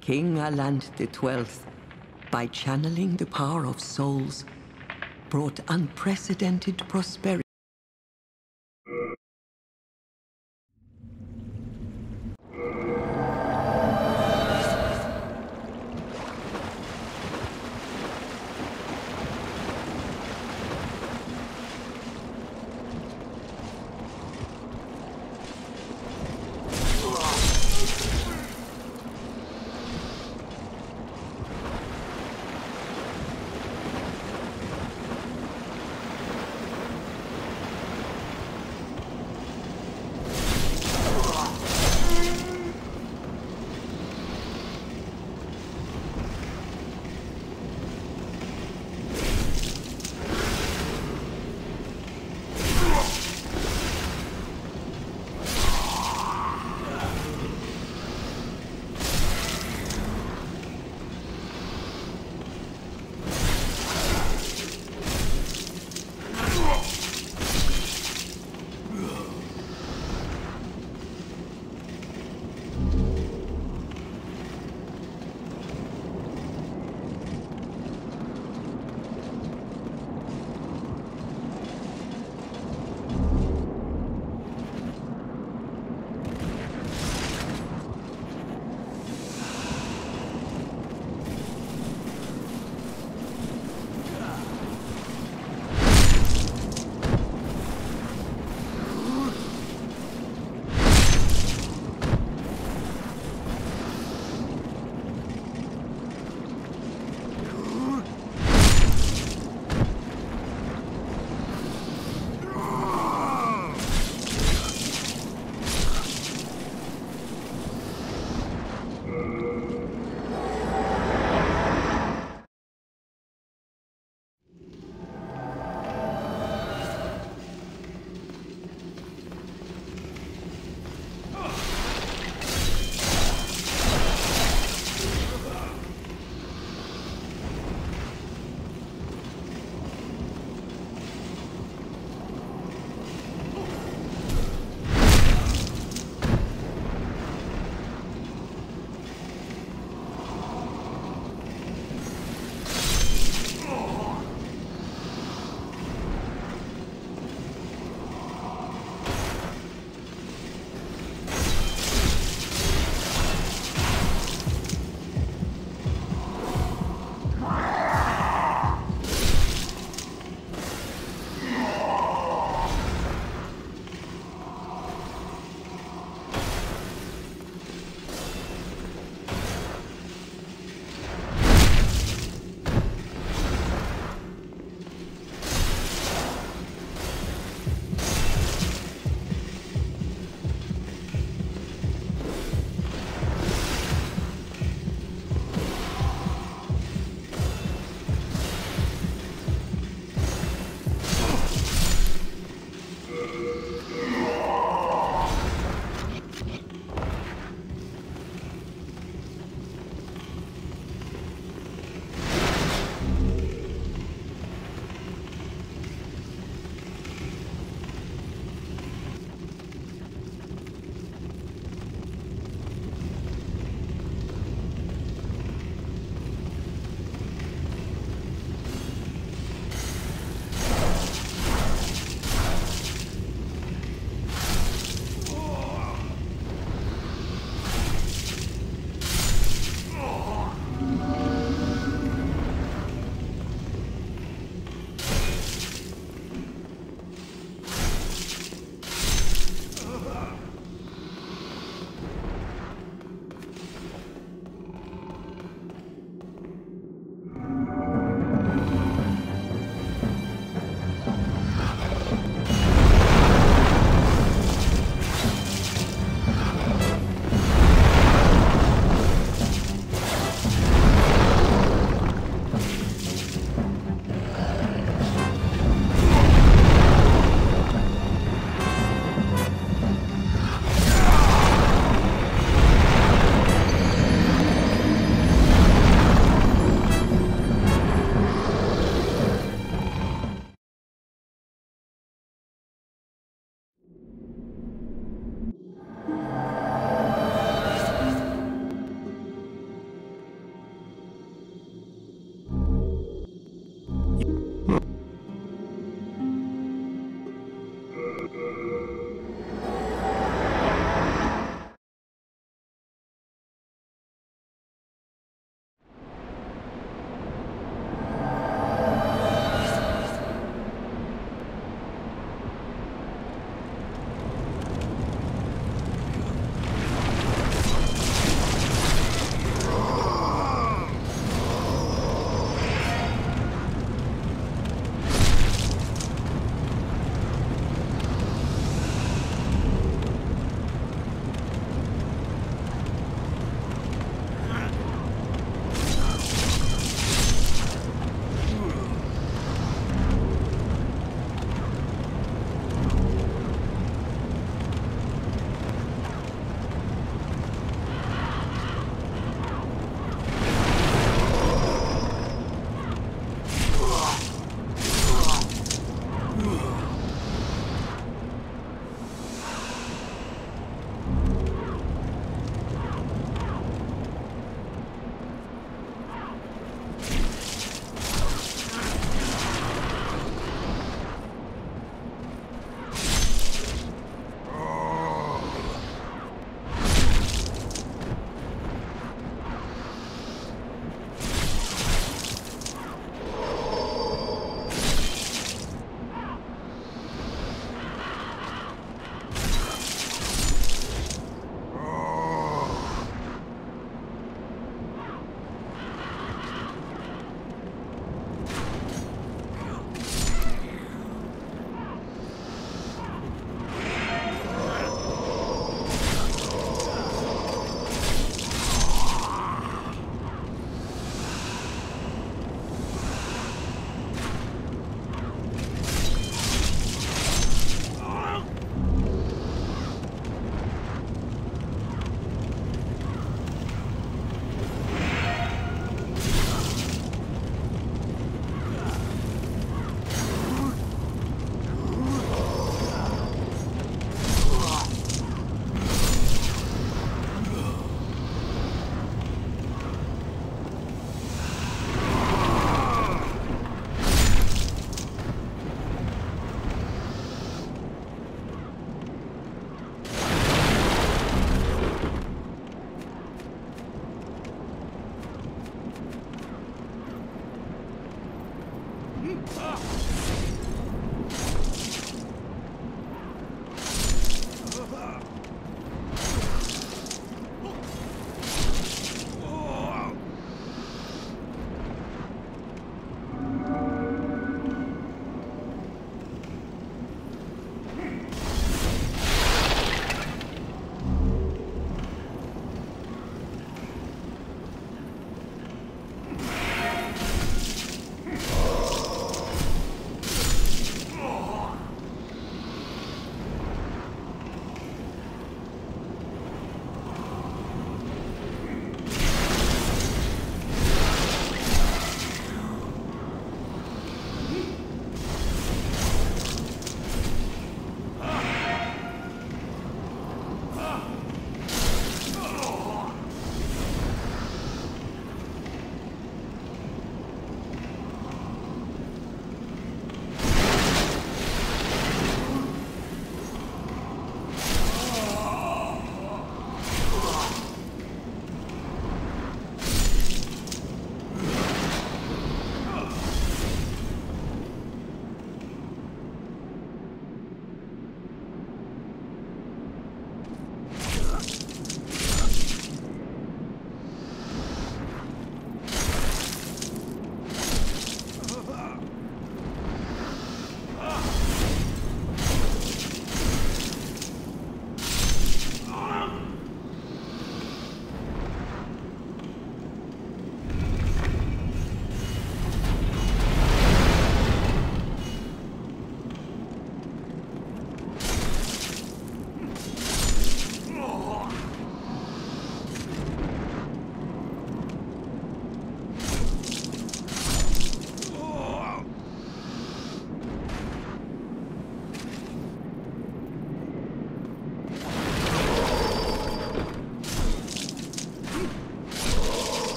King Aland twelfth by channeling the power of souls, brought unprecedented prosperity.